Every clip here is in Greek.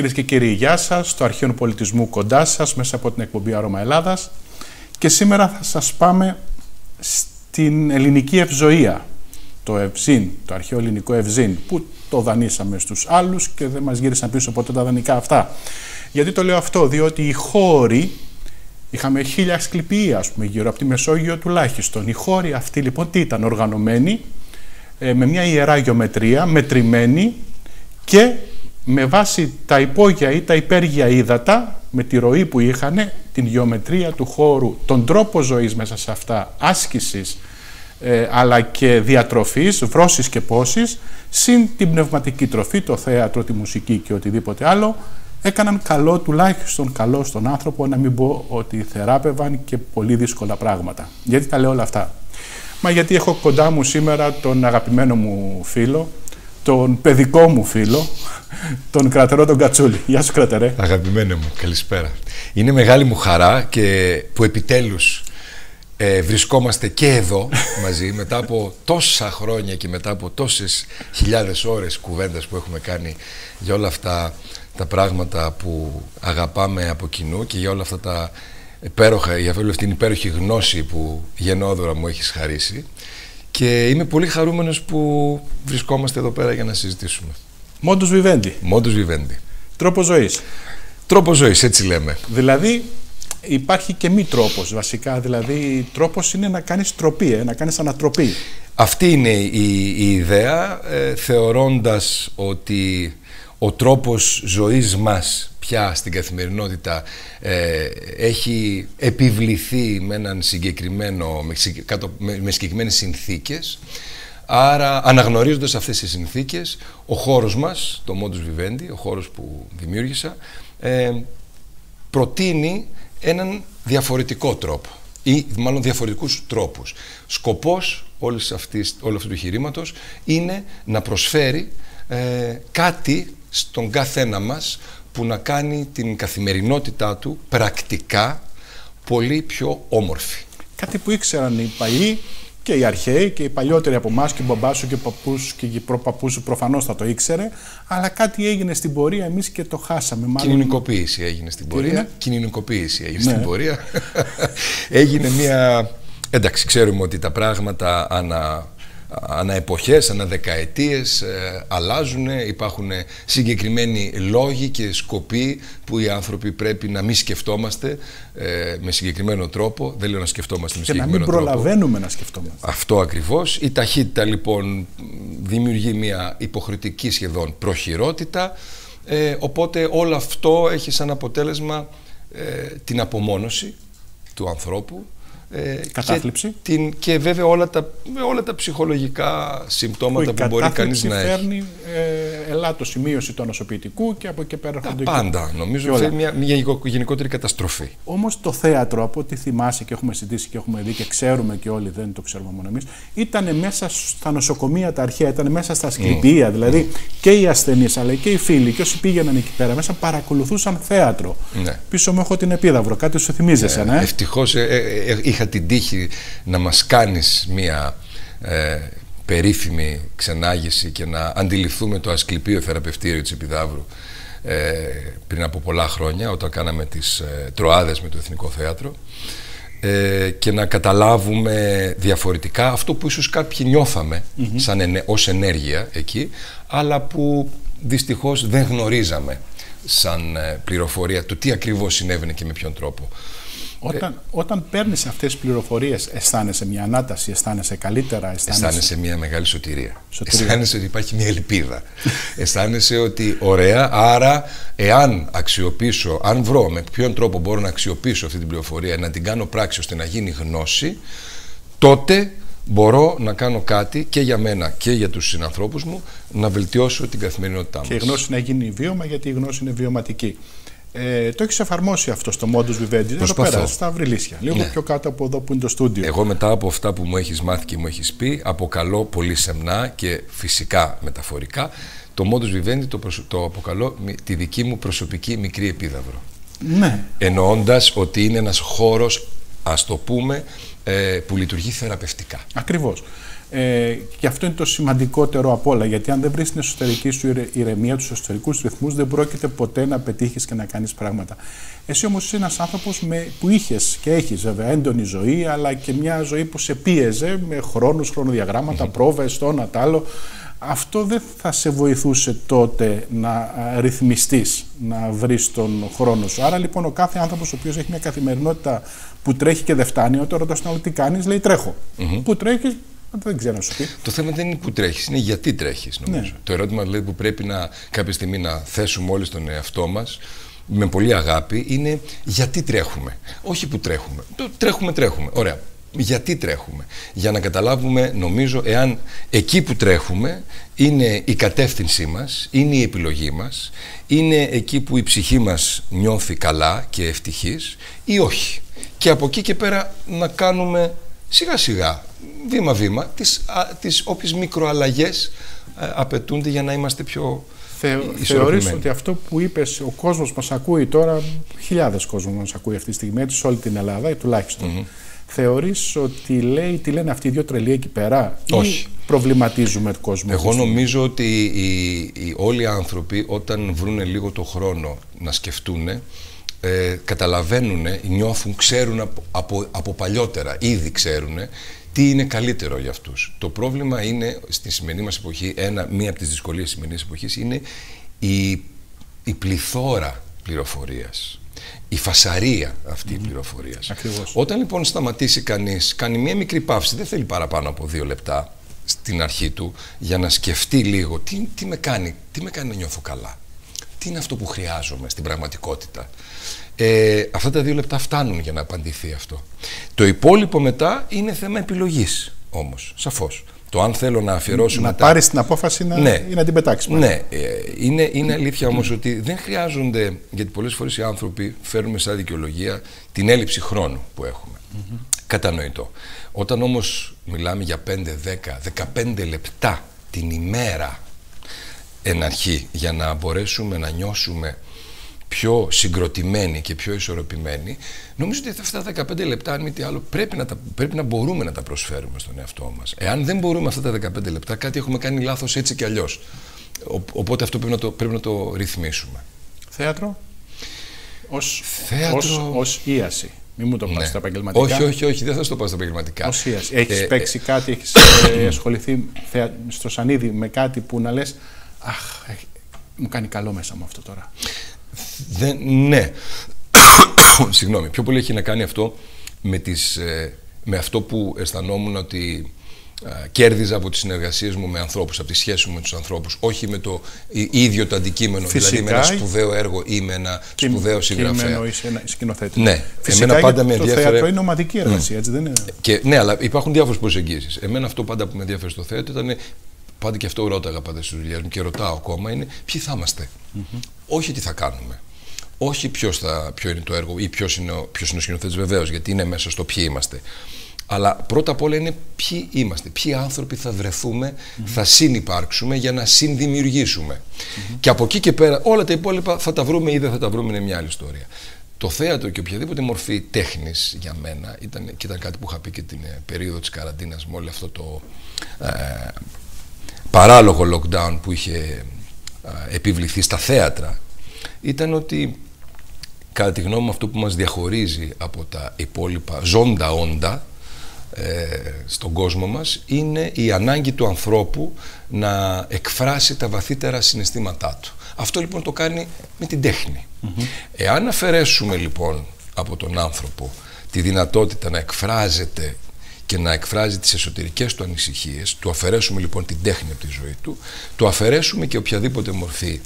Κυρίες και κύριοι, γεια σας. Στο Αρχείο Πολιτισμού κοντά σας, μέσα από την εκπομπή Άρωμα Ελλάδας. Και σήμερα θα σας πάμε στην ελληνική ευζοία. Το Ευζήν, το αρχαίο ελληνικό Ευζήν, που το δανείσαμε στους άλλους και δεν μας γύρισαν πίσω ποτέ τα δανεικά αυτά. Γιατί το λέω αυτό, διότι οι χώροι, είχαμε χίλια ασκληπία, ας πούμε, γύρω από τη Μεσόγειο τουλάχιστον. Οι χώροι αυτοί λοιπόν τι ήταν, οργανωμένοι ε, με μια ιερά γεωμετρία, μετρημένοι και με βάση τα υπόγεια ή τα υπέργεια ύδατα, με τη ροή που είχαν, την γεωμετρία του χώρου, τον τρόπο ζωής μέσα σε αυτά, άσκησης, ε, αλλά και διατροφής, βρώσης και πόσης, συν την πνευματική τροφή, το θέατρο, τη μουσική και οτιδήποτε άλλο, έκαναν καλό, τουλάχιστον καλό στον άνθρωπο, να μην πω ότι θεράπευαν και πολύ δύσκολα πράγματα. Γιατί τα λέω όλα αυτά; Μα γιατί έχω κοντά μου σήμερα τον αγαπημένο μου φίλο, τον παιδικό μου φίλο, τον κρατερό τον Κατσούλη. Γεια σου κρατερέ. Αγαπημένο μου, καλησπέρα. Είναι μεγάλη μου χαρά και που επιτέλους ε, βρισκόμαστε και εδώ μαζί μετά από τόσα χρόνια και μετά από τόσες χιλιάδες ώρες κουβέντας που έχουμε κάνει για όλα αυτά τα πράγματα που αγαπάμε από κοινού και για όλα αυτά τα υπέροχα, για όλη αυτή την υπέροχη γνώση που γεννόδωρα μου έχεις χαρίσει και είμαι πολύ χαρούμενος που βρισκόμαστε εδώ πέρα για να συζητήσουμε. Μόντους βιβέντη. Μόντους βιβέντη. Τρόπος ζωής. Τρόπος ζωής, έτσι λέμε. Δηλαδή υπάρχει και μη τρόπος βασικά, δηλαδή τρόπος είναι να κάνεις τροπή, ε, να κάνεις ανατροπή. Αυτή είναι η, η ιδέα, ε, θεωρώντας ότι ο τρόπος ζωής μας πια στην καθημερινότητα ε, έχει επιβληθεί με έναν συγκεκριμένο, με, με, με συγκεκριμένες συνθήκες Άρα, αναγνωρίζοντας αυτές τις συνθήκες, ο χώρος μας, το Modus Vivendi, ο χώρος που δημιούργησα, ε, προτείνει έναν διαφορετικό τρόπο ή μάλλον διαφορετικούς τρόπους. Σκοπός όλης αυτής, όλου αυτού του εγχειρήματο είναι να προσφέρει ε, κάτι στον καθένα μας που να κάνει την καθημερινότητά του πρακτικά πολύ πιο όμορφη. Κάτι που ήξεραν οι παλιοί και οι αρχαίοι και οι παλιότεροι από εμάς και ο μπαμπάς σου και ο παππούς και η προπαππούς σου προφανώς θα το ήξερε. Αλλά κάτι έγινε στην πορεία εμείς και το χάσαμε. Μάλλον... Κοινωνικοποίηση έγινε στην πορεία. Είναι; Κοινωνικοποίηση έγινε ναι. στην πορεία. έγινε μια. Εντάξει, ξέρουμε ότι τα πράγματα ανα ανά εποχές, ανά δεκαετίες ε, αλλάζουν, υπάρχουν συγκεκριμένοι λόγοι και σκοποί που οι άνθρωποι πρέπει να μην σκεφτόμαστε ε, με συγκεκριμένο τρόπο. Δεν λέω να σκεφτόμαστε με συγκεκριμένο τρόπο. Και να μην προλαβαίνουμε να σκεφτόμαστε. Αυτό ακριβώς. Η ταχύτητα λοιπόν δημιουργεί μια υποχρεωτική σχεδόν προχειρότητα ε, οπότε όλο αυτό έχει σαν αποτέλεσμα την απομόνωση του ανθρώπου ε, κατάθλιψη. Και, την, και βέβαια όλα τα, όλα τα ψυχολογικά συμπτώματα που, μπορεί κανείς να έχει. φέρνει ε, ελάττω σημείωση του ανοσοποιητικού και από εκεί πέρα Τα πάντα. Νομίζω ότι μια, μια γενικότερη καταστροφή. Όμως το θέατρο, από ό,τι θυμάσαι και έχουμε συζητήσει και έχουμε δει και ξέρουμε και όλοι, δεν το ξέρουμε μόνο εμείς, ήταν μέσα στα νοσοκομεία τα αρχαία, ήταν μέσα στα ασκληπία. Mm. Δηλαδή και οι ασθενείς αλλά και οι φίλοι και όσοι πήγαιναν εκεί πέρα μέσα παρακολουθούσαν θέατρο. Ναι. Πίσω μου έχω την επίδαυρο, κάτι σου θυμίζεσαι, ναι. ναι; Ευτυχώς ε, ε, ε, είχα την τύχη να μας κάνεις μία ε, περίφημη ξενάγηση και να αντιληφθούμε το ασκληπείο θεραπευτήριο της Επιδαύρου ε, πριν από πολλά χρόνια όταν κάναμε τις ε, τροάδες με το Εθνικό Θέατρο ε, και να καταλάβουμε διαφορετικά αυτό που ίσως κάποιοι νιώθαμε σαν ενέ, ως ενέργεια εκεί αλλά που δυστυχώς δεν γνωρίζαμε σαν ε, πληροφορία του τι ακριβώς συνέβαινε και με ποιον τρόπο. Όταν, ε, όταν παίρνεις αυτές τις πληροφορίες, αισθάνεσαι μια ανάταση, αισθάνεσαι καλύτερα, αισθάνεσαι. Αισθάνεσαι μια μεγάλη σωτηρία. σωτηρία. Αισθάνεσαι ότι υπάρχει μια ελπίδα. αισθάνεσαι ότι ωραία, άρα εάν αξιοποιήσω, αν βρω με ποιον τρόπο μπορώ να αξιοποιήσω αυτή την πληροφορία, να την κάνω πράξη ώστε να γίνει γνώση, τότε μπορώ να κάνω κάτι και για μένα και για τους συνανθρώπους μου να βελτιώσω την καθημερινότητά μας. Και η γνώση να γίνει βίωμα γιατί η γνώση είναι βιωματική. Ε, το έχεις εφαρμόσει αυτό στο Modus Vivendi. Εδώ πέρα, στα Αυριλίσια. Λίγο ναι. πιο κάτω από εδώ που είναι το στούντιο. Εγώ μετά από αυτά που μου έχεις μάθει και μου έχεις πει, αποκαλώ πολύ σεμνά και φυσικά μεταφορικά το Modus Vivendi το, το αποκαλώ τη δική μου προσωπική μικρή επίδαυρο. Ναι. Εννοώντας ότι είναι ένας χώρος, ας το πούμε, ε, που λειτουργεί θεραπευτικά. Ακριβώς. Ε, και αυτό είναι το σημαντικότερο από όλα, γιατί αν δεν βρεις την εσωτερική σου ηρεμία, τους εσωτερικούς ρυθμούς, δεν πρόκειται ποτέ να πετύχεις και να κάνεις πράγματα. Εσύ όμως είσαι ένας άνθρωπος που είχες και έχεις βέβαια έντονη ζωή, αλλά και μια ζωή που σε πίεζε με χρόνους, χρονοδιαγράμματα, mm-hmm. πρόβες, το ένα, το άλλο. Αυτό δεν θα σε βοηθούσε τότε να ρυθμιστείς, να βρεις τον χρόνο σου. Άρα λοιπόν ο κάθε άνθρωπος ο οποίος έχει μια καθημερινότητα που τρέχει και δεν φτάνει, όταν ρωτάς τον άλλο τι κάνεις, λέει τρέχω. Mm-hmm. Που τρέχεις, δεν ξέρω να σου πει. Το θέμα δεν είναι που τρέχεις, είναι γιατί τρέχεις νομίζω. Ναι. Το ερώτημα δηλαδή, που πρέπει να, κάποια στιγμή να θέσουμε όλοι στον εαυτό μας, με πολύ αγάπη, είναι γιατί τρέχουμε. Όχι που τρέχουμε. Το τρέχουμε, τρέχουμε. Ωραία γιατί τρέχουμε. Για να καταλάβουμε, νομίζω, εάν εκεί που τρέχουμε είναι η κατεύθυνσή μας, είναι η επιλογή μας, είναι εκεί που η ψυχή μας νιώθει καλά και ευτυχής ή όχι. Και από εκεί και πέρα να κάνουμε σιγά σιγά, βήμα βήμα, τις, α, τις όποιες μικροαλλαγές απαιτούνται για να είμαστε πιο Θεω, Θεωρείς ότι αυτό που είπες, ο κόσμος μας ακούει τώρα, χιλιάδες κόσμος μας ακούει αυτή τη στιγμή, έτσι σε όλη την Ελλάδα, τουλάχιστον θεωρείς ότι λέει, τι λένε αυτοί οι δύο τρελοί εκεί πέρα Όχι. ή προβληματίζουμε τον κόσμο. Εγώ νομίζω ότι οι, οι, όλοι οι άνθρωποι όταν βρουν λίγο το χρόνο να σκεφτούν ε, καταλαβαίνουν, νιώθουν, ξέρουν από, από, από παλιότερα, ήδη ξέρουν τι είναι καλύτερο για αυτούς. Το πρόβλημα είναι στη σημερινή μας εποχή, ένα, μία από τις δυσκολίες της σημερινής εποχής είναι η, η πληθώρα πληροφορίας η φασαρία αυτή mm. η πληροφορίας. Όταν λοιπόν σταματήσει κανείς, κάνει μία μικρή παύση, δεν θέλει παραπάνω από δύο λεπτά στην αρχή του για να σκεφτεί λίγο τι, τι, με, κάνει, τι με κάνει να νιώθω καλά. Τι είναι αυτό που χρειάζομαι στην πραγματικότητα; Ε, αυτά τα δύο λεπτά φτάνουν για να απαντηθεί αυτό. Το υπόλοιπο μετά είναι θέμα επιλογής όμως, σαφώς. Το αν θέλω να αφιερώσω. Να μετά... πάρεις την απόφαση να, ναι. ή να την πετάξεις. Ναι. Ε, είναι, είναι αλήθεια όμως ότι δεν χρειάζονται. Γιατί πολλές φορές οι άνθρωποι φέρνουμε σαν δικαιολογία την έλλειψη χρόνου που έχουμε. Κατανοητό. Όταν όμως μιλάμε για 5, 10, 15 λεπτά την ημέρα εν αρχή για να μπορέσουμε να νιώσουμε πιο συγκροτημένοι και πιο ισορροπημένοι, νομίζω ότι αυτά τα 15 λεπτά, αν μη τι άλλο, πρέπει να, τα, πρέπει να μπορούμε να τα προσφέρουμε στον εαυτό μας. Εάν δεν μπορούμε αυτά τα 15 λεπτά, κάτι έχουμε κάνει λάθος έτσι κι αλλιώς. Οπότε αυτό πρέπει να το, πρέπει να το ρυθμίσουμε. Θέατρο; Ως, Θέατρο... ως, ίαση. Μην μου το πας ναι. στα επαγγελματικά. Όχι, όχι, όχι, δεν θα στο πάω στα επαγγελματικά. Ως ίαση. Έχεις ε, παίξει ε, κάτι, έχεις ε, ασχοληθεί στο σανίδι με κάτι που να λες Αχ, μου κάνει καλό μέσα μου αυτό τώρα. Δεν, ναι. Συγγνώμη. Πιο πολύ έχει να κάνει αυτό με, τις, ε, με αυτό που αισθανόμουν ότι ε, κέρδιζα από τις συνεργασίες μου με ανθρώπους, από τις σχέσεις μου με τους ανθρώπους, όχι με το ίδιο το αντικείμενο, Φυσικά, δηλαδή με ένα σπουδαίο έργο ή με ένα σπουδαίο συγγραφέα. ή ένα σκηνοθέτη. Ναι, Φυσικά εμένα πάντα με ενδιαφέρε... το θέατρο είναι ομαδική εργασία, έτσι δεν είναι; Και, ναι, αλλά υπάρχουν διάφορες προσεγγίσεις. Εμένα αυτό πάντα που με ενδιαφέρει στο θέατρο ήταν πάντα και αυτό ρώταγα πάντα στι δουλειέ μου και ρωτάω ακόμα είναι ποιοι θα είμαστε; Όχι τι θα κάνουμε. Όχι ποιος θα, ποιο είναι το έργο ή ποιος είναι, ποιος είναι ο σκηνοθέτης βεβαίως, γιατί είναι μέσα στο ποιοι είμαστε. Αλλά πρώτα απ' όλα είναι ποιοι είμαστε, ποιοι άνθρωποι θα βρεθούμε, θα συνυπάρξουμε για να συνδημιουργήσουμε. Και από εκεί και πέρα όλα τα υπόλοιπα θα τα βρούμε ή δεν θα τα βρούμε, είναι μια άλλη ιστορία. Το θέατρο και οποιαδήποτε μορφή τέχνης για μένα ήταν, και ήταν κάτι που είχα πει και την ε, περίοδο της καραντίνας με όλο αυτό το ε, παράλογο lockdown που είχε επιβληθεί στα θέατρα ήταν ότι κατά τη γνώμη μου αυτό που μας διαχωρίζει από τα υπόλοιπα ζώντα όντα ε, στον κόσμο μας είναι η ανάγκη του ανθρώπου να εκφράσει τα βαθύτερα συναισθήματά του. Αυτό λοιπόν το κάνει με την τέχνη. Εάν αφαιρέσουμε λοιπόν από τον άνθρωπο τη δυνατότητα να εκφράζεται και να εκφράζει τις εσωτερικές του ανησυχίες, του αφαιρέσουμε λοιπόν την τέχνη από τη ζωή του, του αφαιρέσουμε και οποιαδήποτε μορφή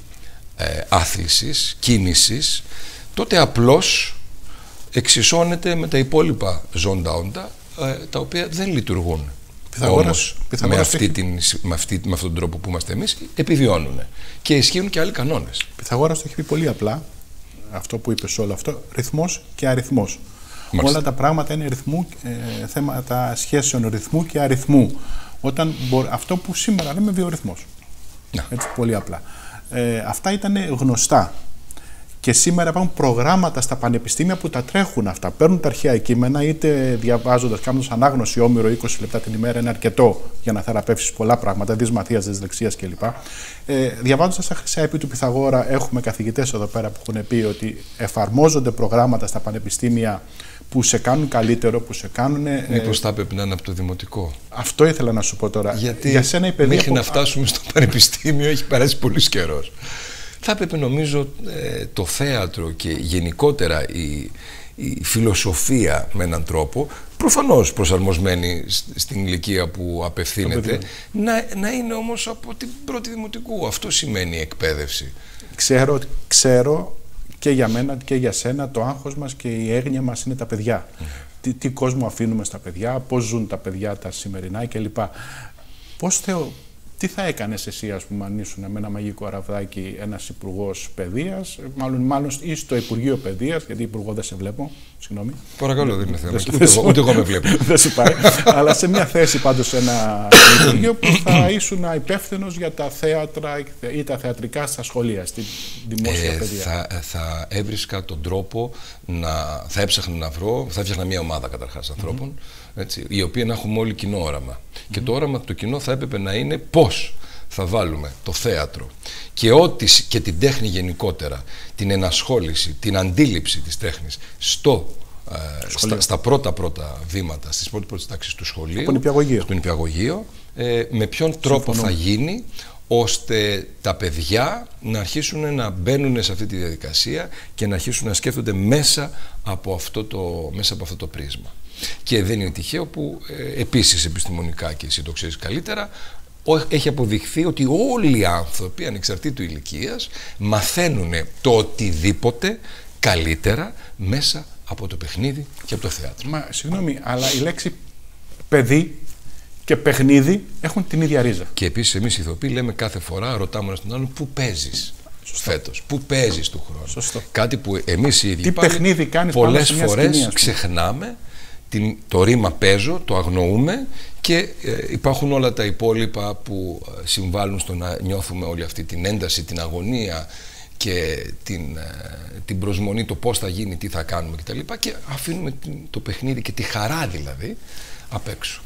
ε, άθλησης, κίνησης, τότε απλώς εξισώνεται με τα υπόλοιπα ζώντα όντα, ε, τα οποία δεν λειτουργούν. Όμως, με, αυτή την, με, αυτή, με αυτόν τον τρόπο που είμαστε εμείς, επιβιώνουν. Και ισχύουν και άλλοι κανόνες. Πιθαγόρας το έχει πει πολύ απλά, αυτό που είπες όλο αυτό, ρυθμός και αριθμός. Όλα τα πράγματα είναι ρυθμού, ε, θέματα σχέσεων ρυθμού και αριθμού. Όταν αυτό που σήμερα λέμε βιορυθμός. Ναι. Έτσι, πολύ απλά. Ε, αυτά ήταν γνωστά. Και σήμερα υπάρχουν προγράμματα στα πανεπιστήμια που τα τρέχουν αυτά. Παίρνουν τα αρχαία κείμενα, είτε διαβάζοντας, κάνοντας ανάγνωση όμοιρο 20 λεπτά την ημέρα, είναι αρκετό για να θεραπεύσεις πολλά πράγματα, δυσμαθία, δυσλεξία κλπ. Ε, διαβάζοντας τα χρυσά επί του Πυθαγόρα, έχουμε καθηγητές εδώ πέρα που έχουν πει ότι εφαρμόζονται προγράμματα στα πανεπιστήμια που σε κάνουν καλύτερο, που σε κάνουν. Ε, Μήπως θα έπρεπε να είναι από το δημοτικό; Αυτό ήθελα να σου πω τώρα. Γιατί Για σένα η παιδεία μέχρι να φτάσουμε στο πανεπιστήμιο έχει περάσει πολύ καιρός. Θα έπρεπε νομίζω ε, το θέατρο και γενικότερα η, η φιλοσοφία με έναν τρόπο, προφανώς προσαρμοσμένη στην ηλικία που απευθύνεται, να, να είναι όμως από την πρώτη δημοτικού. Αυτό σημαίνει εκπαίδευση. Ξέρω, ξέρω και για μένα και για σένα το άγχος μας και η έγνοια μας είναι τα παιδιά. Τι, τι κόσμο αφήνουμε στα παιδιά, πώς ζουν τα παιδιά τα σημερινά κλπ. Πώς θεω, τι θα έκανες εσύ, ας πούμε, αν ήσουν με ένα μαγικό ραβδάκι ένας υπουργός παιδείας, μάλλον, μάλλον ή στο Υπουργείο Παιδείας, γιατί υπουργό δεν σε βλέπω. Συγγνώμη. Παρακαλώ, δεν είναι θέμα. Ούτε, εγώ, ούτε εγώ με βλέπω. δεν σου πάει. Αλλά σε μια θέση πάντως σε ένα Υπουργείο που θα ήσουν υπεύθυνος για τα θέατρα ή τα θεατρικά στα σχολεία, στη δημόσια ε, παιδεία. Θα, θα έβρισκα τον τρόπο να. θα έψαχνα να βρω, θα έφτιαχνα μια ομάδα καταρχάς ανθρώπων. Mm -hmm έτσι, οι οποίοι να έχουμε όλοι κοινό όραμα. Και το όραμα του κοινό θα έπρεπε να είναι πώς θα βάλουμε το θέατρο και, ό,τι, και την τέχνη γενικότερα, την ενασχόληση, την αντίληψη της τέχνης στο, ε, στα, πρώτα πρώτα βήματα, στις πρώτες πρώτες τάξεις του σχολείου, στο νηπιαγωγείο, ε, με ποιον τρόπο θα γίνει ώστε τα παιδιά να αρχίσουν να μπαίνουν σε αυτή τη διαδικασία και να αρχίσουν να σκέφτονται μέσα από αυτό το, μέσα από αυτό το πρίσμα. Και δεν είναι τυχαίο που ε, επίσης επιστημονικά και εσύ το ξέρεις καλύτερα έχει αποδειχθεί ότι όλοι οι άνθρωποι ανεξαρτήτου ηλικίας μαθαίνουν το οτιδήποτε καλύτερα μέσα από το παιχνίδι και από το θέατρο. Μα συγγνώμη, αλλά η λέξη παιδί και παιχνίδι έχουν την ίδια ρίζα. Και επίσης εμείς οι ηθοποιοί λέμε κάθε φορά, ρωτάμε ένα τον άλλον, πού παίζεις φέτος, πού παίζεις του χρόνου; Σωστό. Κάτι που εμείς οι ίδιοι Τι παιχνίδι κάνεις πολλές φορές ξεχνάμε την, το ρήμα παίζω, το αγνοούμε και ε, υπάρχουν όλα τα υπόλοιπα που ε, συμβάλλουν στο να νιώθουμε όλη αυτή την ένταση, την αγωνία και την, ε, την προσμονή, το πώς θα γίνει, τι θα κάνουμε κτλ. Και, και αφήνουμε το παιχνίδι και τη χαρά δηλαδή απ' έξω.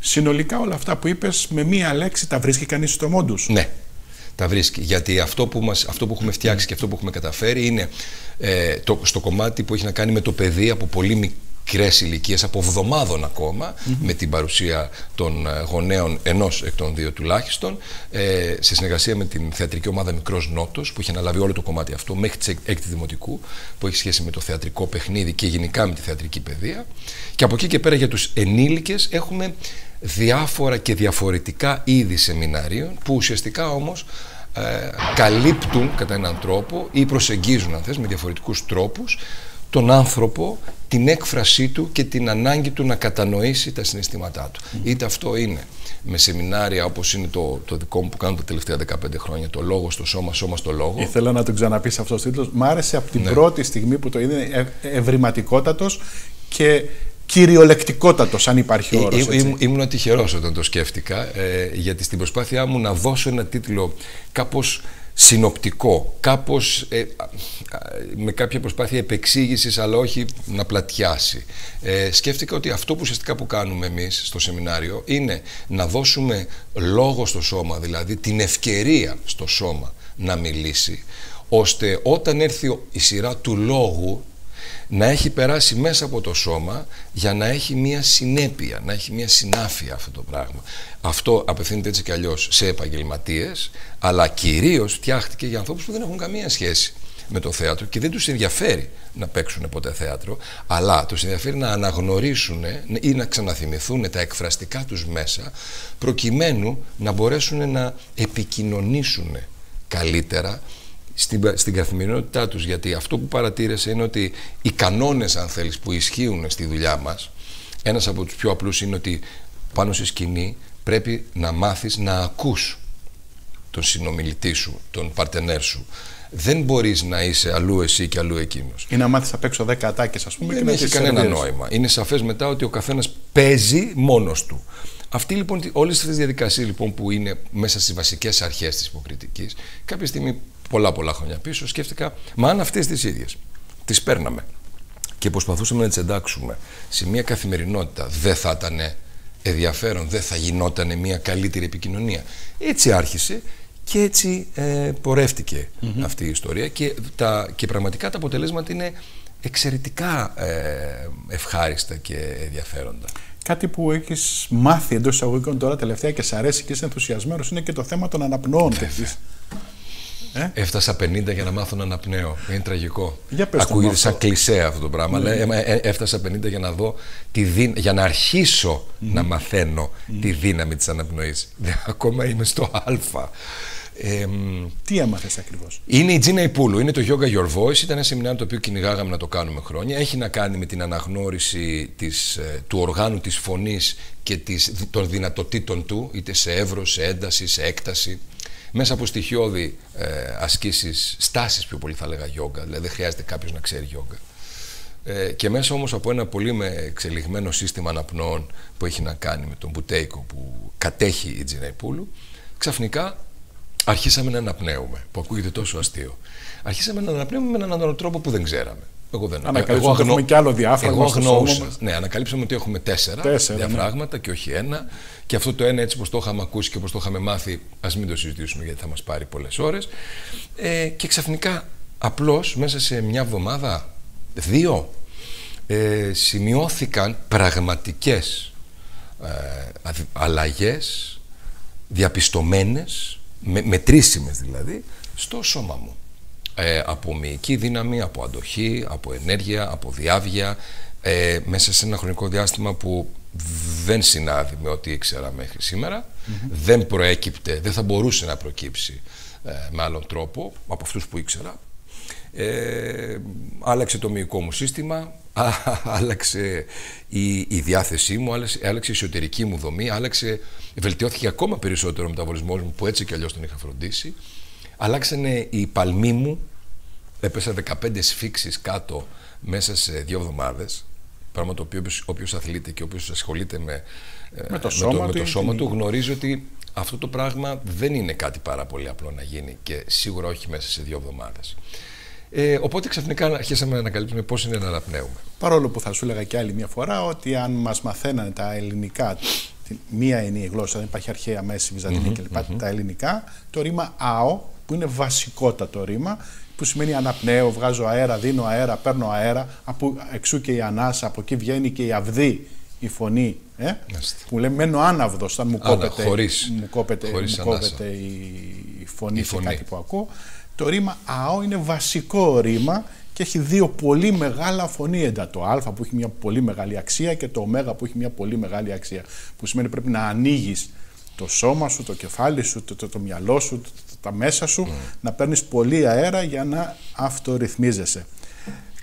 Συνολικά όλα αυτά που είπες με μία λέξη τα βρίσκει κανείς στο μόντους. Ναι, τα βρίσκει. Γιατί αυτό που, μας, αυτό που έχουμε φτιάξει και αυτό που έχουμε καταφέρει είναι ε, το, στο κομμάτι που έχει να κάνει με το παιδί από πολύ μικρές ηλικίες, από εβδομάδων ακόμα, με την παρουσία των ε, γονέων ενός εκ των δύο τουλάχιστον, ε, σε συνεργασία με την θεατρική ομάδα Μικρός Νότος, που έχει αναλάβει όλο το κομμάτι αυτό, μέχρι τη έκτη δημοτικού, που έχει σχέση με το θεατρικό παιχνίδι και γενικά με τη θεατρική παιδεία. Και από εκεί και πέρα για τους ενήλικες έχουμε διάφορα και διαφορετικά είδη σεμιναρίων, που ουσιαστικά όμως ε, καλύπτουν κατά έναν τρόπο ή προσεγγίζουν αν θες με διαφορετικούς τρόπους τον άνθρωπο, την έκφρασή του και την ανάγκη του να κατανοήσει τα συναισθήματά του. Είτε αυτό είναι με σεμινάρια όπως είναι το, το δικό μου που κάνω τα τελευταία 15 χρόνια, το λόγο στο σώμα, σώμα στο λόγο. Ήθελα να τον ξαναπείς αυτός το τίτλος. Μ' άρεσε από την ναι. πρώτη στιγμή που το είδε ευρηματικότατος και κυριολεκτικότατος αν υπάρχει ε, όρος. Ή, ήμουν τυχερός όταν το σκέφτηκα ε, γιατί στην προσπάθειά μου να δώσω ένα τίτλο κάπως συνοπτικό, κάπως ε, με κάποια προσπάθεια επεξήγησης αλλά όχι να πλατιάσει. Ε, σκέφτηκα ότι αυτό που ουσιαστικά που κάνουμε εμείς στο σεμινάριο είναι να δώσουμε λόγο στο σώμα, δηλαδή την ευκαιρία στο σώμα να μιλήσει, ώστε όταν έρθει η σειρά του λόγου να έχει περάσει μέσα από το σώμα για να έχει μια συνέπεια, να έχει μια συνάφεια αυτό το πράγμα. Αυτό απευθύνεται έτσι κι αλλιώς σε επαγγελματίες, αλλά κυρίως φτιάχτηκε για ανθρώπους που δεν έχουν καμία σχέση με το θέατρο και δεν τους ενδιαφέρει να παίξουν ποτέ θέατρο, αλλά τους ενδιαφέρει να αναγνωρίσουν ή να ξαναθυμηθούν τα εκφραστικά τους μέσα, προκειμένου να μπορέσουν να επικοινωνήσουν καλύτερα στην, στην καθημερινότητά τους γιατί αυτό που παρατήρησε είναι ότι οι κανόνες αν θέλεις που ισχύουν στη δουλειά μας ένας από τους πιο απλούς είναι ότι πάνω στη σκηνή πρέπει να μάθεις να ακούς τον συνομιλητή σου, τον παρτενέρ σου δεν μπορείς να είσαι αλλού εσύ και αλλού εκείνος. Ή να μάθεις απ' έξω 10 ατάκες ας πούμε δεν και να έχεις κανένα νόημα. Είναι σαφές μετά ότι ο καθένας παίζει μόνος του. Αυτή λοιπόν, όλες αυτές τις διαδικασίες λοιπόν που είναι μέσα στις βασικές αρχές της υποκριτικής κάποια στιγμή πολλά πολλά χρόνια πίσω, σκέφτηκα, μα αν αυτές τις ίδιες τις παίρναμε και προσπαθούσαμε να τις εντάξουμε σε μια καθημερινότητα, δεν θα ήταν ενδιαφέρον, δεν θα γινόταν μια καλύτερη επικοινωνία. Έτσι άρχισε και έτσι ε, πορευτηκε αυτή η ιστορία και, τα, και πραγματικά τα αποτελέσματα είναι εξαιρετικά ε, ευχάριστα και ενδιαφέροντα. Κάτι που έχεις μάθει εντός εισαγωγικών τώρα τελευταία και σε αρέσει και είσαι ενθουσιασμένος είναι και το θέμα των αναπνοών. Ε; Έφτασα 50 για να μάθω να αναπνέω. Είναι τραγικό. Για Ακούγεται σαν κλισέ αυτό το πράγμα. Ναι. Αλλά ε, έφτασα 50 για να δω τη δύναμη, για να αρχίσω να μαθαίνω τη δύναμη της αναπνοής. Ακόμα είμαι στο α. Ε, Τι έμαθες ακριβώς; Είναι η Τζίνα Ιπούλου, είναι το Yoga Your Voice. Ήταν ένα σεμινάριο το οποίο κυνηγάγαμε να το κάνουμε χρόνια. Έχει να κάνει με την αναγνώριση της, ε, του οργάνου της φωνής και της, των δυνατοτήτων του, είτε σε εύρος, σε ένταση, σε έκταση μέσα από στοιχειώδη ε, ασκήσεις, στάσεις πιο πολύ θα λέγα γιόγκα, δηλαδή δεν χρειάζεται κάποιος να ξέρει γιόγκα. Ε, και μέσα όμως από ένα πολύ με εξελιγμένο σύστημα αναπνοών που έχει να κάνει με τον Μπουτέικο που κατέχει η Τζιναϊπούλου, ξαφνικά αρχίσαμε να αναπνέουμε, που ακούγεται τόσο αστείο. Αρχίσαμε να αναπνέουμε με έναν anderen τρόπο που δεν ξέραμε. Εγώ δεν Ανακαλύψαμε ότι έχουμε και άλλο διάφραγμα εγώ γνώρισα. Ναι, ανακαλύψαμε ότι έχουμε τέσσερα, τέσσερα ναι. διαφράγματα ναι. και όχι ένα. Και αυτό το ένα έτσι όπως το είχαμε ακούσει και όπως το είχαμε μάθει, ας μην το συζητήσουμε γιατί θα μας πάρει πολλές ώρες. Ε, και ξαφνικά απλώς μέσα σε μια εβδομάδα, δύο, ε, σημειώθηκαν πραγματικές ε, αλλαγές, διαπιστωμένες, με, μετρήσιμες δηλαδή, στο σώμα μου ε, από μυϊκή δύναμη, από αντοχή, από ενέργεια, από διάβια, ε, μέσα σε ένα χρονικό διάστημα που δεν συνάδει με ό,τι ήξερα μέχρι δεν προέκυπτε, δεν θα μπορούσε να προκύψει ε, με άλλον τρόπο από αυτούς που ήξερα. Ε, άλλαξε το μυϊκό μου σύστημα, άλλαξε η, η διάθεσή μου, άλλαξε, άλλαξε η εσωτερική μου δομή, άλλαξε, βελτιώθηκε ακόμα περισσότερο ο μεταβολισμός μου που έτσι και αλλιώς τον είχα φροντίσει. Αλλάξανε οι παλμοί μου, έπεσα 15 σφίξεις κάτω μέσα σε δύο εβδομάδες, πράγμα το οποίο όποιος αθλείται και όποιος ασχολείται με, ε, με το σώμα, με το, σώμα του γνωρίζει ότι αυτό το πράγμα δεν είναι κάτι πάρα πολύ απλό να γίνει και σίγουρα όχι μέσα σε δύο εβδομάδες. Ε, οπότε ξαφνικά αρχίσαμε να ανακαλύψουμε πώς είναι να αναπνέουμε. Παρόλο που θα σου έλεγα και άλλη μια φορά ότι αν μας μαθαίνανε τα ελληνικά, μία είναι η γλώσσα, δεν υπάρχει αρχαία μέση, βυζαντινή mm-hmm, κλπ. Τα ελληνικά, το ρήμα ΑΟ που είναι βασικότατο ρήμα, που σημαίνει αναπνέω, βγάζω αέρα, δίνω αέρα, παίρνω αέρα, από εξού και η ανάσα, από εκεί βγαίνει και η αυδή, η φωνή, ε; που λέει μένω άναυδος, όταν μου κόπεται, χωρίς, μου κόπεται, μου κόπεται η, φωνή, η φωνή κάτι που ακούω. Το ρήμα ΑΟ είναι βασικό ρήμα και έχει δύο πολύ μεγάλα φωνήεντα. Το Α που έχει μια πολύ μεγάλη αξία και το Ω που έχει μια πολύ μεγάλη αξία. Που σημαίνει πρέπει να ανοίγεις το σώμα σου, το κεφάλι σου, το, το, το μυαλό σου, το, τα μέσα σου, mm. να παίρνεις πολύ αέρα για να αυτορυθμίζεσαι.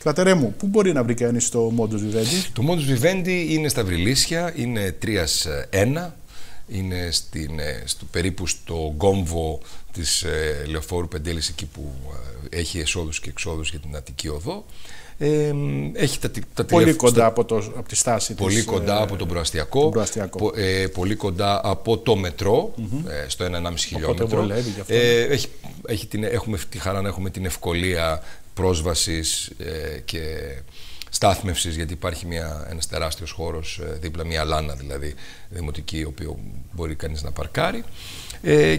Κρατερέ μου, πού μπορεί να βρει κανείς το Modus Vivendi? Το Modus Vivendi είναι στα Βρυλίσια, είναι 3-1, είναι στην, ε, στο, περίπου στο γκόμβο της ε, Λεωφόρου Πεντέλης εκεί που ε, έχει εσόδους και εξόδους για την Αττική Οδό. Ε, έχει τα, τα πολύ κοντά από, το, από τη στάση πολύ της, κοντά ε, από τον προαστιακό, ε, πολύ κοντά από το μετρό ε, στο 1,5 χιλιόμετρο. Ε, έχει, έχει την, έχουμε τη χαρά να έχουμε την ευκολία πρόσβασης ε, και στάθμευσης γιατί υπάρχει μια, ένας τεράστιος χώρος δίπλα μια λάνα δηλαδή δημοτική ο οποίο μπορεί κανείς να παρκάρει.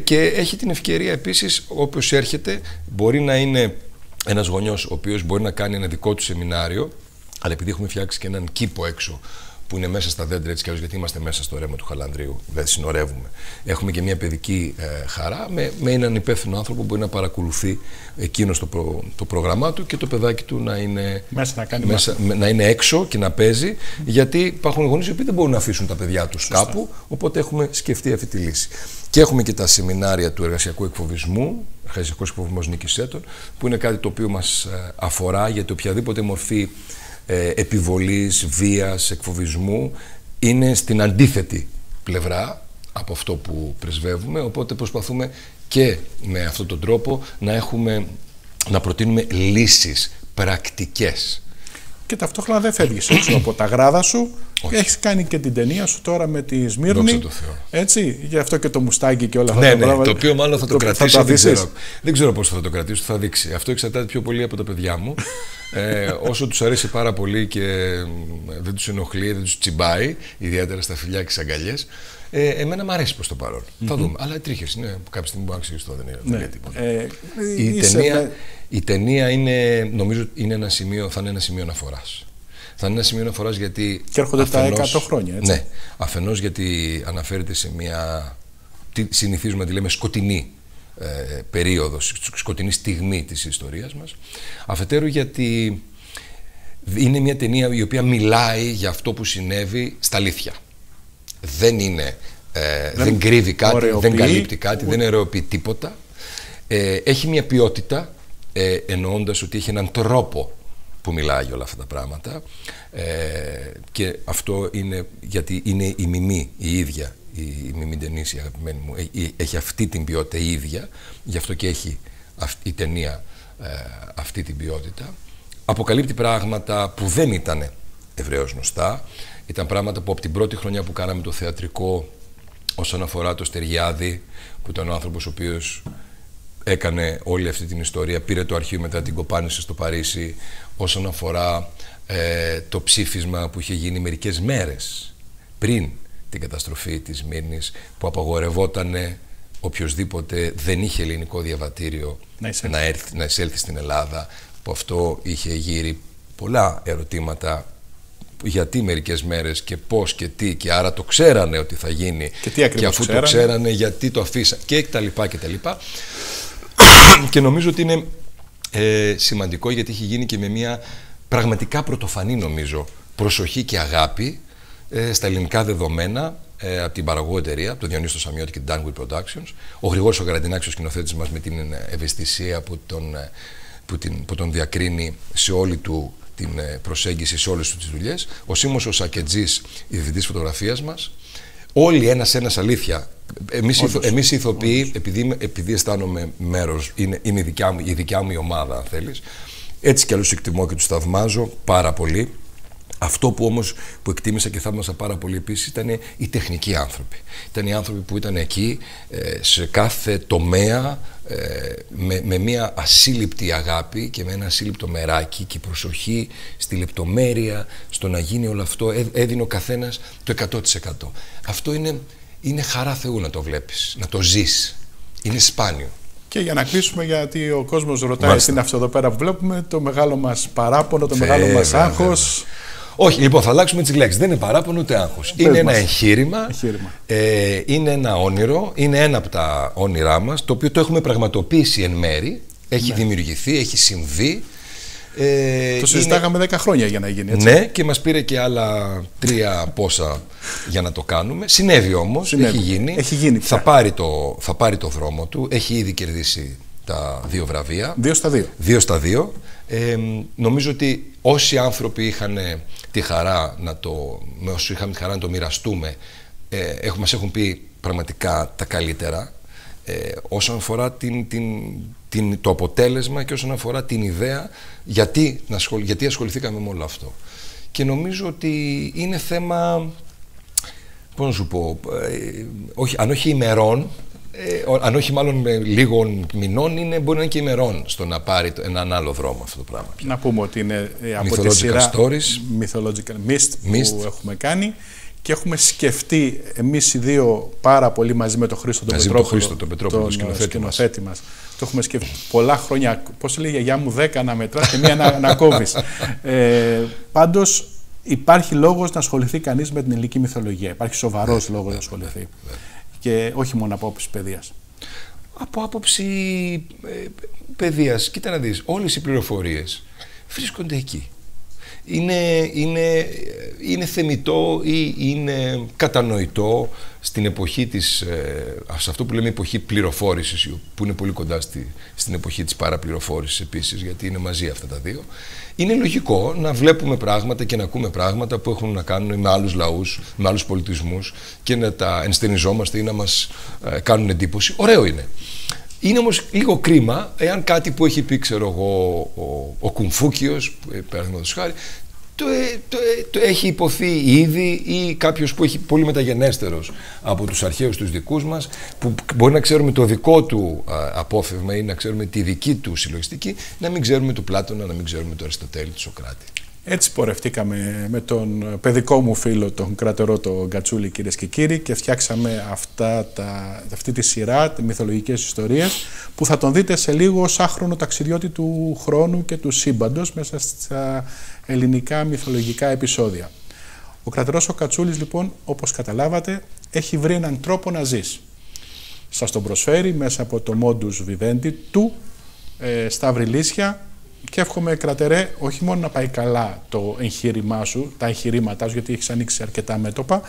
Και έχει την ευκαιρία επίσης όποιος έρχεται μπορεί να είναι ένας γονιός ο οποίος μπορεί να κάνει ένα δικό του σεμινάριο, αλλά επειδή έχουμε φτιάξει και έναν κήπο έξω που είναι μέσα στα δέντρα έτσι κι αλλιώς, γιατί είμαστε μέσα στο ρέμα του Χαλανδρίου, δηλαδή συνορεύουμε. Έχουμε και μια παιδική ε, χαρά με, με έναν υπεύθυνο άνθρωπο που μπορεί να παρακολουθεί εκείνος το, προ, το πρόγραμμά του και το παιδάκι του να είναι, μέσα να, κάνει μέσα, να είναι έξω και να παίζει, γιατί υπάρχουν γονείς που δεν μπορούν να αφήσουν τα παιδιά τους κάπου, οπότε έχουμε σκεφτεί αυτή τη λύση. Και έχουμε και τα σεμινάρια του εργασιακού εκφοβισμού, εργασιακός εκφοβισμός νίκης έτων, που είναι κάτι το οποίο μας ε, αφορά γιατί οποιαδήποτε μορφή ε, επιβολής, βίας, εκφοβισμού είναι στην αντίθετη πλευρά από αυτό που πρεσβεύουμε. Οπότε προσπαθούμε και με αυτόν τον τρόπο να έχουμε να προτείνουμε λύσεις πρακτικές και ταυτόχρονα δεν φεύγεις έξω από τα γράδα σου Έχεις κάνει και την ταινία σου τώρα με τη Σμύρνη. Έτσι, γι' αυτό και το μουστάκι και όλα αυτά ναι, τα ναι, πράγματα. Το οποίο μάλλον θα το, το κρατήσω. δεν, ξέρω, δεν ξέρω πώ θα το κρατήσω, θα δείξει. Αυτό εξαρτάται πιο πολύ από τα παιδιά μου. ε, όσο τους αρέσει πάρα πολύ και δεν τους ενοχλεί, δεν τους τσιμπάει, ιδιαίτερα στα φιλιά και στι αγκαλιές. Ε, εμένα μου αρέσει προς το παρόν. Θα δούμε. Αλλά τρίχες είναι κάποια στιγμή που άξιζε δεν είναι ναι. τίποτα. Ε, η, ταινία, η ταινία είναι, νομίζω είναι ένα σημείο, θα είναι ένα σημείο αναφοράς. Θα είναι ένα σημείο αναφοράς γιατί. Και έρχονται αφενός, τα 100 χρόνια, έτσι. Ναι. Αφενός γιατί αναφέρεται σε μια. Τι συνηθίζουμε να τη λέμε σκοτεινή ε, περίοδος, σκοτεινή στιγμή της ιστορίας μας. Αφετέρου γιατί είναι μια ταινία η οποία μιλάει για αυτό που συνέβη στα αλήθεια. Δεν είναι, ε, δεν, δεν κρύβει κάτι, δεν καλύπτει κάτι, δεν ερεοποιεί τίποτα. Ε, έχει μια ποιότητα, ε, εννοώντας ότι έχει έναν τρόπο που μιλάει για όλα αυτά τα πράγματα. Ε, και αυτό είναι γιατί είναι η μιμή η ίδια η Μιμή Ντενίση αγαπημένη μου ε, έχει αυτή την ποιότητα η ίδια γι' αυτό και έχει η ταινία ε, αυτή την ποιότητα. Αποκαλύπτει πράγματα που δεν ήταν ευρέως γνωστά ήταν πράγματα που από την πρώτη χρονιά που κάναμε το θεατρικό όσον αφορά το Στεριάδη που ήταν ο άνθρωπος ο οποίος έκανε όλη αυτή την ιστορία, πήρε το αρχείο μετά την κοπάνιση στο Παρίσι όσον αφορά ε, το ψήφισμα που είχε γίνει μερικές μέρες πριν την καταστροφή της Μύρνης που απαγορευόταν οποιοδήποτε δεν είχε ελληνικό διαβατήριο να εισέλθει. Να, έρθει, να εισέλθει στην Ελλάδα που αυτό είχε γύρει πολλά ερωτήματα γιατί μερικές μέρες και πώς και τι και άρα το ξέρανε ότι θα γίνει και, τι και αφού ξέρανε. το ξέρανε γιατί το αφήσαν και τα λοιπά και τα λοιπά και νομίζω ότι είναι ε, σημαντικό γιατί έχει γίνει και με μια πραγματικά πρωτοφανή νομίζω προσοχή και αγάπη ε, στα ελληνικά δεδομένα ε, από την παραγωγή εταιρεία, από τον Διονύστο Σαμιώτη και την Danwood Productions. Ο Γρηγόρης ο Γραντινάκης, ο σκηνοθέτης μας με την ευαισθησία που τον, ε, που, την, που τον διακρίνει σε όλη του την ε, προσέγγιση σε όλες του τις δουλειές. Ο Σίμος ο Σακετζής, η διευθυντής φωτογραφίας μας. Όλοι ένας-ένας αλήθεια Εμείς, ηθο, εμείς οι ηθοποιοί, επειδή, επειδή αισθάνομαι μέρος, είναι, είναι η, δικιά μου, η δικιά μου η ομάδα αν θέλεις, έτσι κι αλλιώς εκτιμώ και τους θαυμάζω πάρα πολύ. Αυτό που όμως που εκτίμησα και θαύμασα πάρα πολύ επίσης ήταν οι τεχνικοί άνθρωποι. Ήταν οι άνθρωποι που ήταν εκεί ε, σε κάθε τομέα ε, με, με μια ασύλληπτη αγάπη και με ένα ασύλληπτο μεράκι και προσοχή στη λεπτομέρεια, στο να γίνει όλο αυτό έδινε ο καθένας το 100%. Αυτό είναι είναι χαρά Θεού να το βλέπεις, να το ζεις. Είναι σπάνιο. Και για να κλείσουμε, γιατί ο κόσμος ρωτάει Μάλιστα. τι είναι αυτό εδώ πέρα που βλέπουμε, το μεγάλο μας παράπονο, το μεγάλο μας άγχος. Όχι, λοιπόν, θα αλλάξουμε τις λέξεις. Δεν είναι παράπονο ούτε άγχος. Είναι ένα εγχείρημα. Ε, είναι ένα όνειρο. Είναι ένα από τα όνειρά μας, το οποίο το έχουμε πραγματοποιήσει εν μέρη. Έχει ναι. δημιουργηθεί, έχει συμβεί. Ε, το συζητάγαμε είναι... 10 χρόνια για να γίνει έτσι. Ναι, και μας πήρε και άλλα τρία πόσα για να το κάνουμε. Συνέβη όμως, έχει γίνει. Έχει γίνει θα, πάρει το, θα πάρει το δρόμο του. Έχει ήδη κερδίσει τα δύο βραβεία. Δύο στα δύο. Δύο στα δύο. Ε, νομίζω ότι όσοι άνθρωποι είχαν τη χαρά να το, με όσοι είχαμε τη χαρά να το μοιραστούμε, ε, έχουμε, μας έχουν πει πραγματικά τα καλύτερα ε, όσον αφορά την, την, την, το αποτέλεσμα και όσον αφορά την ιδέα γιατί, γιατί ασχοληθήκαμε με όλο αυτό. Και νομίζω ότι είναι θέμα, πώς να σου πω, ε, όχι, αν όχι ημερών, ε, αν όχι μάλλον με λίγων μηνών, είναι, μπορεί να είναι και ημερών στο να πάρει έναν άλλο δρόμο αυτό το πράγμα. Να πούμε ότι είναι ε, από τη σειρά stories, Mythological Mist, Mist που έχουμε κάνει και έχουμε σκεφτεί εμείς οι δύο πάρα πολύ μαζί με τον Χρήστο τον Πετρόπουλο, τον, Χρήστο, τον, Πετρόπουλο, τον σκηνοθέτη, σκηνοθέτη μας. Το έχουμε σκεφτεί πολλά χρόνια. Πώς λέει η γιαγιά μου, 10 να μετράς και μία να, να κόβεις. Ε, Πάντως υπάρχει λόγος να ασχοληθεί κανείς με την ελληνική μυθολογία. Υπάρχει σοβαρός ναι, λόγος να ασχοληθεί. Ναι, ναι. Και όχι μόνο από άποψη παιδείας. Από άποψη ε, παιδείας, κοίτα να δεις, όλες οι πληροφορίες βρίσκονται εκεί είναι, είναι, είναι θεμητό ή είναι κατανοητό στην εποχή της, ε, σε αυτό που λέμε εποχή πληροφόρησης που είναι πολύ κοντά στη, στην εποχή της παραπληροφόρησης επίσης γιατί είναι μαζί αυτά τα δύο είναι λογικό να βλέπουμε πράγματα και να ακούμε πράγματα που έχουν να κάνουν με άλλους λαούς, με άλλους πολιτισμούς και να τα ενστενιζόμαστε ή να μας ε, κάνουν εντύπωση. Ωραίο είναι. Είναι όμως λίγο κρίμα εάν κάτι που έχει πει, ξέρω εγώ, ο, ο Κουμφούκιος, παραδείγματος χάρη, το, ε, το, ε, το, έχει υποθεί ήδη ή κάποιος που έχει πολύ μεταγενέστερος από τους αρχαίους τους δικούς μας που μπορεί να ξέρουμε το δικό του απόφευμα ή να ξέρουμε τη δική του συλλογιστική να μην ξέρουμε του Πλάτωνα, να μην ξέρουμε του Αριστοτέλη, του Σοκράτη. Έτσι πορευτήκαμε με τον παιδικό μου φίλο, τον κρατερό τον Γκατσούλη κυρίες και κύριοι και φτιάξαμε αυτά τα, αυτή τη σειρά, τι μυθολογικές ιστορίες που θα τον δείτε σε λίγο ως άχρονο ταξιδιώτη του χρόνου και του σύμπαντος μέσα στα ελληνικά μυθολογικά επεισόδια. Ο κρατερός ο Κατσούλης λοιπόν όπως καταλάβατε έχει βρει έναν τρόπο να ζεις. Σας τον προσφέρει μέσα από το modus vivendi του ε, στα Βρυλίσια και εύχομαι κρατερέ όχι μόνο να πάει καλά το εγχείρημά σου, τα εγχειρήματά σου, γιατί έχεις ανοίξει αρκετά μέτωπα,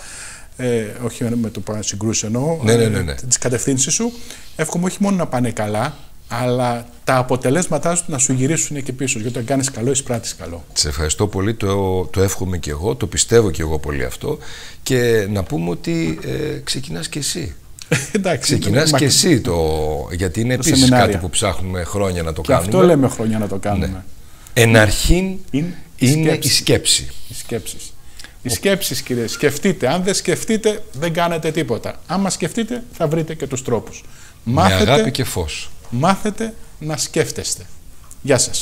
ε, όχι μέτωπα συγκρούσεις εννοώ, ναι, ναι, ναι, ναι. τις κατευθύνσεις σου, εύχομαι όχι μόνο να πάνε καλά, αλλά τα αποτελέσματά σου να σου γυρίσουν και πίσω. Γιατί όταν κάνεις καλό, εισπράττει καλό. Σε ευχαριστώ πολύ. Το, το εύχομαι και εγώ, το πιστεύω και εγώ πολύ αυτό. Και να πούμε ότι ε, ξεκινάς και εσύ. Εντάξει, Ξεκινάς και εσύ το. Γιατί είναι επίσης κάτι που ψάχνουμε χρόνια να το και κάνουμε. Αυτό λέμε χρόνια να το κάνουμε. Ναι. Εν αρχήν είναι, είναι η σκέψη. Οι σκέψει. Οι σκέψεις, κύριε, σκεφτείτε. Αν δεν σκεφτείτε, δεν κάνετε τίποτα. Άμα σκεφτείτε, θα βρείτε και τους τρόπους. Με αγάπη και φως. Μάθετε να σκέφτεστε. Γεια σας.